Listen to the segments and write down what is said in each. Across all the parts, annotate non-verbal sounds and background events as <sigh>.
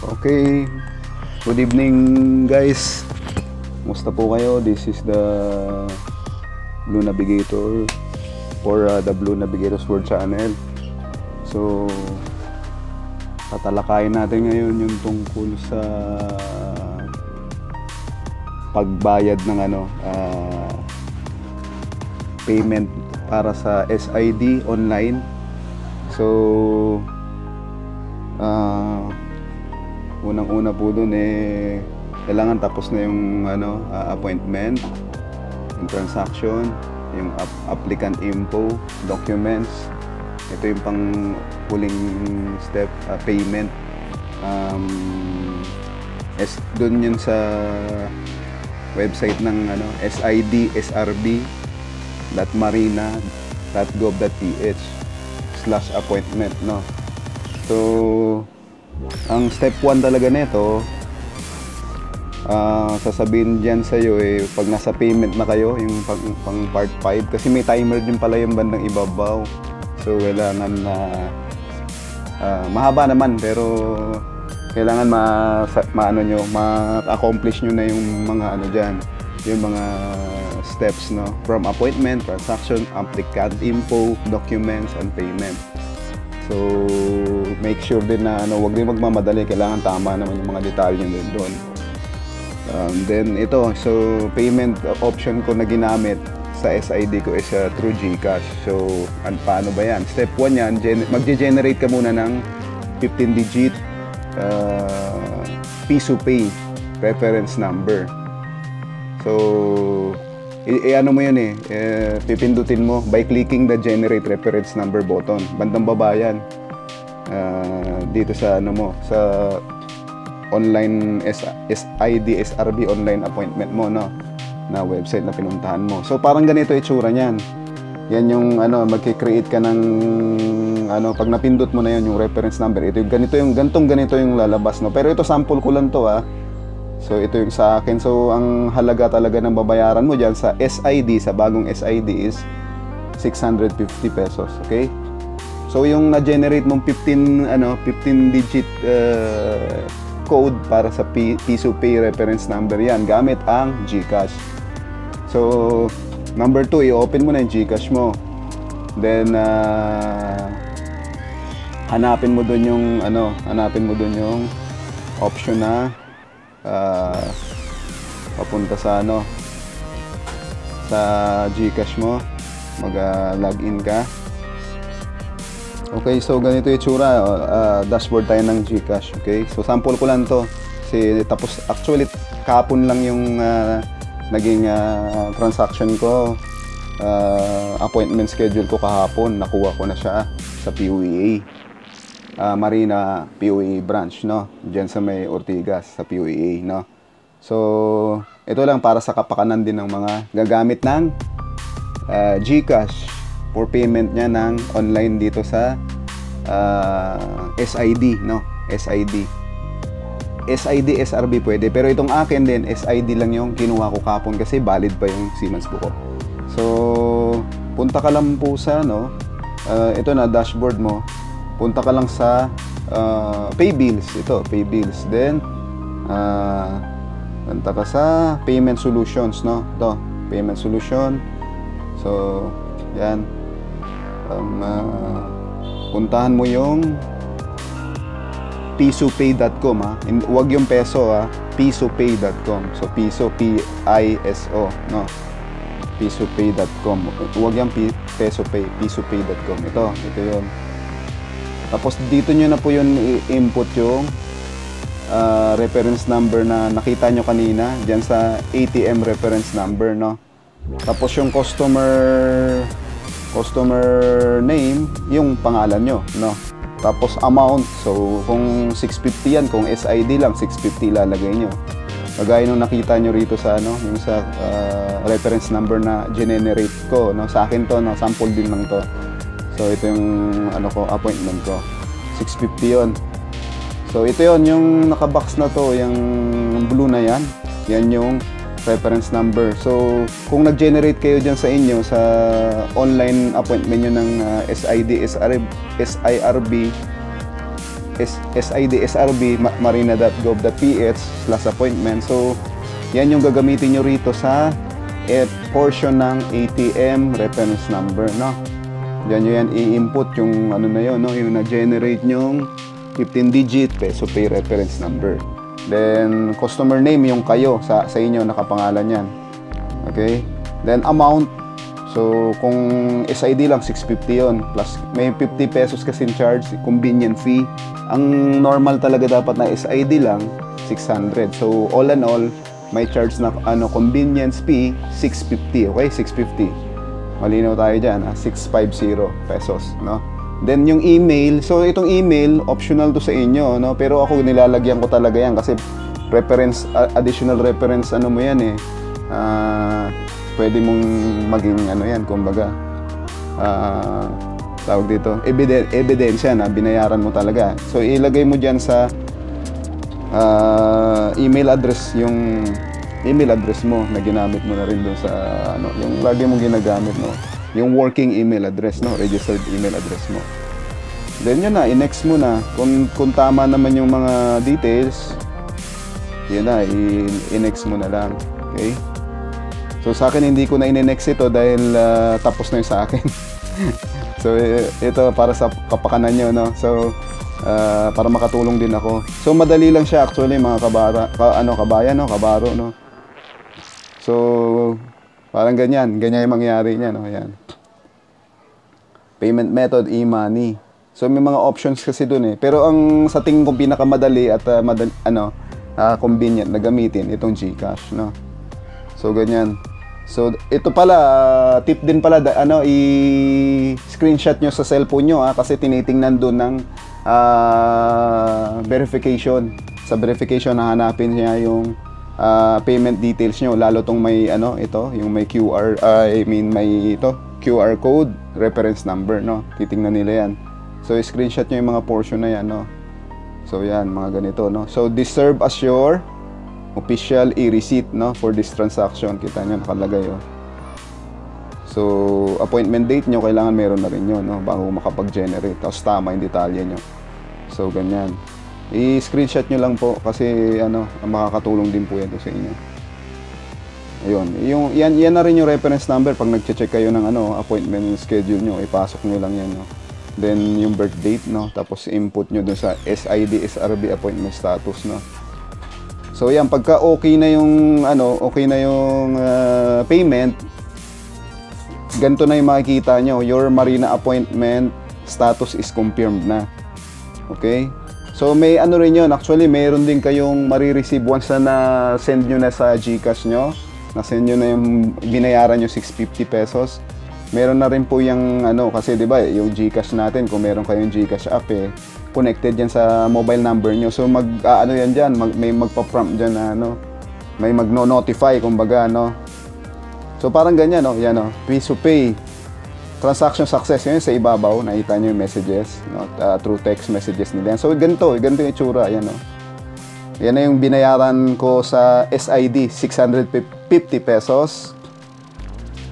Okay. Good evening guys. Musta po kayo? This is the Blue Navigator for uh, the Blue Navigator's World Channel. So, tatalakayin natin ngayon yung tungkol sa pagbayad ng ano uh, payment para sa SID online. So, uh, unang-una po dun eh kailangan tapos na yung ano uh, appointment, yung transaction, yung ap- applicant info, documents. Ito yung pang huling step, uh, payment. Um, es, dun yun sa website ng ano SID SRB marina.gov.ph slash appointment no so ang step 1 talaga nito uh, sasabihin dyan sa iyo eh pag nasa payment na kayo yung pang, pang part 5 kasi may timer din pala yung bandang ibabaw so kailangan na uh, mahaba naman pero kailangan ma, ma ano nyo, ma-accomplish nyo na yung mga ano diyan, yung mga steps no from appointment, transaction, applicant info, documents and payment. So make sure din na ano, wag din magmamadali, kailangan tama naman yung mga detalye din doon. Um, then ito, so payment option ko na ginamit sa SID ko is uh, through GCash. So, an paano ba yan? Step 1 yan, magge-generate ka muna ng 15 digit uh, Piso Pay reference number. So, i- ano mo yun eh, eh, pipindutin mo by clicking the generate reference number button. Bandang baba yan. Uh, dito sa ano mo, sa online SID, SRB online appointment mo, no? Na website na pinuntahan mo. So, parang ganito itsura niyan. Yan yung ano, magki-create ka ng ano, pag napindot mo na yan yung reference number. Ito yung ganito yung gantong ganito yung lalabas no. Pero ito sample ko lang to ah. So ito yung sa akin. So ang halaga talaga ng babayaran mo diyan sa SID, sa bagong SID is 650 pesos, okay? So yung na-generate mong 15 ano, 15 digit uh, code para sa P- Piso Pay reference number yan gamit ang GCash. So Number 2, i-open mo na yung GCash mo. Then uh, hanapin mo doon yung ano, hanapin mo doon yung option na uh, papunta sa ano sa GCash mo. Mag-login uh, ka. Okay, so ganito yung tsura. Uh, dashboard tayo ng GCash. Okay, so sample ko lang to. Kasi tapos actually kapon lang yung uh, naging uh, transaction ko, uh, appointment schedule ko kahapon, nakuha ko na siya sa PUEA. Uh, Marina PUEA branch, no? Diyan sa may Ortigas, sa PUEA, no? So, ito lang para sa kapakanan din ng mga gagamit ng uh, GCash for payment niya ng online dito sa uh, SID, no? SID. SID, SRB pwede. Pero itong akin din, SID lang yung kinuha ko kapon kasi valid pa yung Siemens book ko. So, punta ka lang po sa, no, uh, ito na, dashboard mo. Punta ka lang sa uh, pay bills. Ito, pay bills. Then, uh, punta ka sa payment solutions, no? Ito, payment solution. So, yan. Um, uh, puntahan mo yung pisopay.com ha. Huwag yung peso ha. pisopay.com. So piso P I S O no. pisopay.com. Huwag yung peso pay pisopay.com. Ito, ito 'yon. Tapos dito niyo na po yun i-input yung uh, reference number na nakita nyo kanina diyan sa ATM reference number no. Tapos yung customer customer name, yung pangalan nyo, no? Tapos amount, so kung 650 yan, kung SID lang, 650 lalagay nyo. Kagaya nung nakita nyo rito sa ano, yung sa uh, reference number na generate ko, no? Sa akin to, no? Sample din lang to. So ito yung ano ko, appointment ko. 650 yon. So ito yon yung nakabox na to, yung blue na yan. Yan yung reference number. So, kung nag-generate kayo dyan sa inyo sa online appointment nyo ng uh, SID, SRB, SIRB, S- SID, SRB, ma- marina.gov.ph slash appointment. So, yan yung gagamitin nyo rito sa eh, portion ng ATM reference number, no? Diyan nyo yan i-input yung ano na yun, no? Yung na-generate nyong 15-digit peso pay reference number. Then, customer name yung kayo sa, sa inyo nakapangalan yan. Okay? Then, amount. So, kung SID lang, 650 yon Plus, may 50 pesos kasi charge, convenient fee. Ang normal talaga dapat na SID lang, 600. So, all in all, may charge na ano convenience fee 650 okay 650 malinaw tayo diyan ah, 650 pesos no then yung email so itong email optional to sa inyo no? Pero ako nilalagyan ko talaga yan kasi reference additional reference ano mo yan eh. Uh, pwede mong maging ano yan kumbaga uh, tawag dito ebiden ebidensya na binayaran mo talaga. So ilagay mo diyan sa uh, email address yung email address mo na ginamit mo na rin doon sa ano yung lagi mong ginagamit no yung working email address no? Registered email address mo. Then yun na i-next mo na. Kung, kung tama naman yung mga details yun na i-next mo na lang. Okay? So sa akin hindi ko na i-next ito dahil uh, tapos na yung sa akin. <laughs> So ito para sa kapakanan nyo no? So uh, para makatulong din ako. So madali lang siya actually mga kabara, ka, ano kabayan no, kabaro no. So parang ganyan, ganyan yung mangyayari niya no, ayan. Payment method e-money. So may mga options kasi doon eh. Pero ang sa tingin ko pinakamadali at uh, madali, ano, uh, convenient na gamitin itong GCash no. So ganyan. So ito pala uh, tip din pala da, ano i-screenshot nyo sa cellphone nyo ah, kasi tinitingnan doon ng uh, verification. Sa verification hahanapin niya yung uh, payment details nyo lalo tong may ano ito, yung may QR uh, I mean may ito QR code, reference number no. Titingnan nila yan. So i-screenshot nyo yung mga portion na yan no. So yan mga ganito no. So this serve as your official e-receipt no for this transaction kita nyo nakalagay oh. so appointment date nyo kailangan meron na rin yun no bago makapag-generate tapos tama yung detalye nyo so ganyan i-screenshot nyo lang po kasi ano makakatulong din po yan sa inyo. Ayun. Yung yan yan na rin yung reference number. Pag nagche-check kayo ng ano appointment schedule nyo ipasok nyo lang yan no? Then yung birth date no? Tapos input nyo dun sa SID SRB appointment status no? So yan, pagka okay na yung ano, okay na yung uh, payment, ganito na yung makikita nyo. Your marina appointment status is confirmed na. Okay? So may ano rin yun, actually mayroon din kayong marireceive once na na-send nyo na sa GCash nyo. Na-send nyo na yung binayaran nyo 650 pesos. Meron na rin po yung ano, kasi di ba yung GCash natin, kung meron kayong GCash app eh, connected yan sa mobile number nyo. So mag uh, ano yan diyan, mag, may magpa-prompt diyan na ano, may magno-notify kumbaga no. So parang ganyan no, yan no. Please to pay. Transaction success yun sa ibabaw, nakita niyo yung messages no, uh, through text messages nila. So ganito, ganito yung itsura, yan no. Yan na yung binayaran ko sa SID, 650 pesos.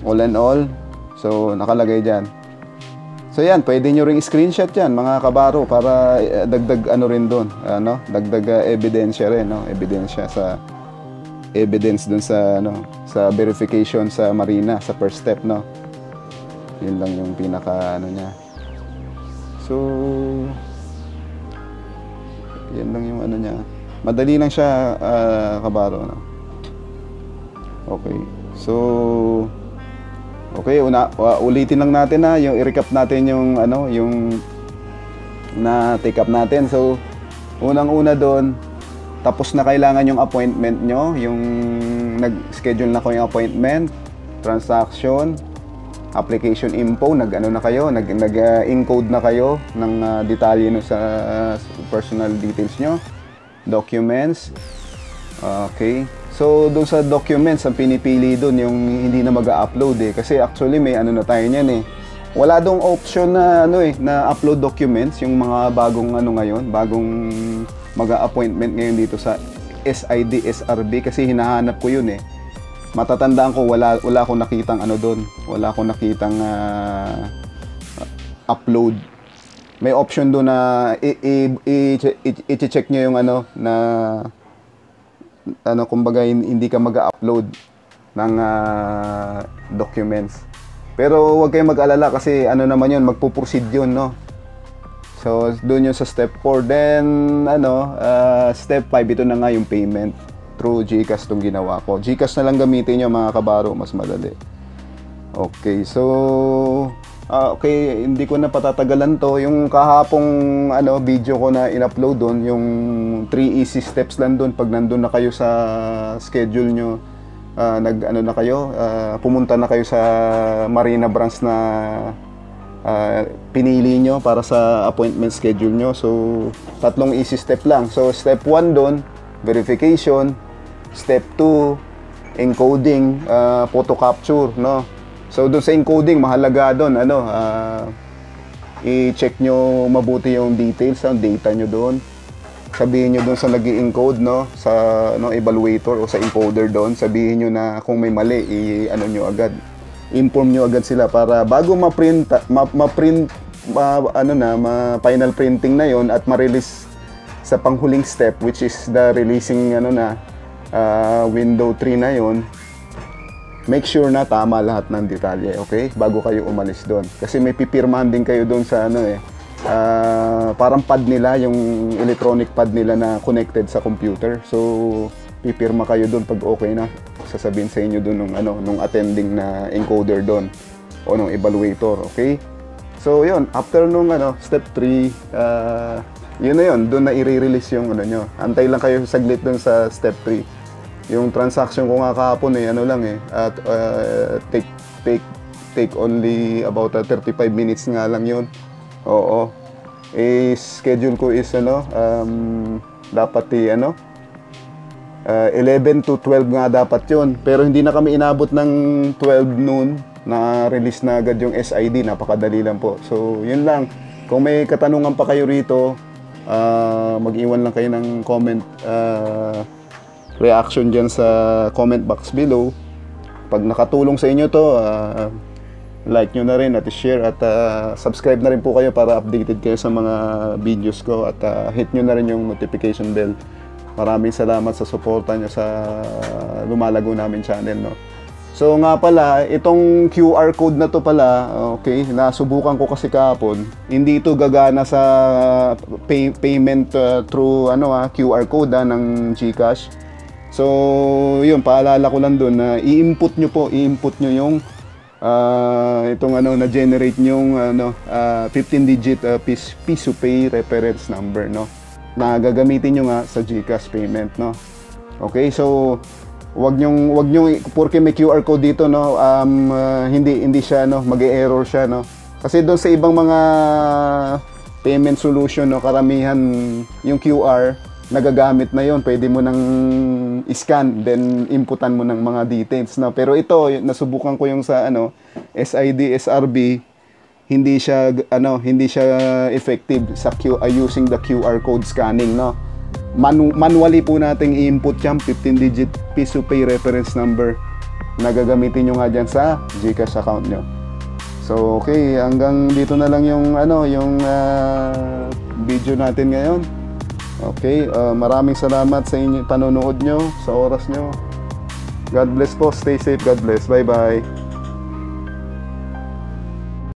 All and all. So nakalagay diyan. So yan, pwede nyo ring screenshot yan mga kabaro para uh, dagdag ano rin doon, ano, dagdag uh, ebidensya rin, no, ebidensya sa evidence doon sa ano, sa verification sa marina sa first step, no. Yun lang yung pinaka ano niya. So yan lang yung ano niya. Madali lang siya uh, kabaro, no. Okay. So Okay, una uh, ulitin lang natin na yung i-recap natin yung ano, yung na take up natin. So, unang-una doon, tapos na kailangan yung appointment nyo, yung nag-schedule na ko yung appointment, transaction, application info, nag-ano na kayo, nag-encode na kayo ng uh, detalye no sa uh, personal details nyo, documents, okay, So, doon sa documents, ang pinipili doon yung hindi na mag-upload eh. Kasi actually may ano na tayo niyan eh. Wala dong option na ano eh, na upload documents, yung mga bagong ano ngayon, bagong mag-appointment ngayon dito sa SID, SRB kasi hinahanap ko yun eh. Matatandaan ko wala wala akong nakitang ano doon. Wala akong nakitang uh, upload may option doon na i- i- i- i- i-check nyo yung ano na ano kumbaga hin- hindi ka mag-upload ng ah, documents. Pero huwag kayong mag-alala kasi ano naman yun, magpo-proceed yun, no? So, doon yun sa step 4. Then, ano, ah, step 5, ito na nga yung payment through GCash itong ginawa ko. GCash na lang gamitin nyo mga kabaro, mas madali. Okay, so ah, okay, hindi ko na patatagalan to. Yung kahapong ano video ko na in-upload doon, yung 3 easy steps lang doon pag nandun na kayo sa schedule nyo. ah, nag ano na kayo, ah, pumunta na kayo sa Marina branch na ah, pinili nyo para sa appointment schedule nyo. So, tatlong easy step lang. So, step 1 doon, verification. Step 2, encoding, ah, photo capture, no? So, doon sa encoding, mahalaga doon, ano, ah, i-check nyo mabuti yung details, ang data nyo doon. Sabihin nyo doon sa nag encode no, sa no, evaluator o sa encoder doon, sabihin nyo na kung may mali, i-ano nyo agad. Inform nyo agad sila para bago ma-print, ma- ma-print, ma- ano na, ma-final printing na yon at ma-release sa panghuling step which is the releasing ano na ah, window 3 na yon make sure na tama lahat ng detalye, okay? Bago kayo umalis doon. Kasi may pipirmahan din kayo doon sa ano eh, ah, parang pad nila, yung electronic pad nila na connected sa computer. So, pipirma kayo doon pag okay na. Sasabihin sa inyo doon nung, ano, nung attending na encoder doon o nung evaluator, okay? So, yun, after nung ano, step 3, ah, yun na yun, doon na i-release yung ano nyo. Antay lang kayo saglit doon sa step 3 yung transaction ko nga kahapon eh ano lang eh at uh, take take take only about uh, 35 minutes nga lang yun. Oo. Eh schedule ko is ano um, dapat eh ano uh, 11 to 12 nga dapat yun. Pero hindi na kami inabot ng 12 noon. Na release na agad yung SID napakadali lang po. So yun lang. Kung may katanungan pa kayo rito uh, mag-iwan lang kayo ng comment uh, reaction dyan sa comment box below. Pag nakatulong sa inyo to, ah, like nyo na rin at share at ah, subscribe na rin po kayo para updated kayo sa mga videos ko at ah, hit nyo na rin yung notification bell. Maraming salamat sa suporta nyo sa lumalago namin channel. No? So nga pala, itong QR code na to pala, okay, nasubukan ko kasi kahapon, hindi ito gagana sa pay- payment ah, through ano ah, QR code ah, ng GCash. So, yun, paalala ko lang doon na i-input nyo po, i-input nyo yung ah, itong ano na generate yung ano 15 digit uh, piso pay reference number no? Na gagamitin nyo nga sa GCash payment no? Okay so wag nyong wag nyong porque may QR code dito no? Um ah, hindi hindi siya no mag-error siya no? Kasi doon sa ibang mga payment solution no? Karamihan yung QR nagagamit na yon pwede mo nang scan then inputan mo ng mga details no? Pero ito nasubukan ko yung sa ano SID SRB hindi siya ano hindi siya effective sa Q, uh, using the QR code scanning no? Manu- manually po nating i-input yan 15 digit piso pay reference number na gagamitin nyo nga dyan sa GCash account nyo. So okay hanggang dito na lang yung ano yung ah, video natin ngayon Okay, uh, maraming salamat sa inyo panonood nyo, sa oras nyo. God bless po, stay safe, God bless. Bye-bye.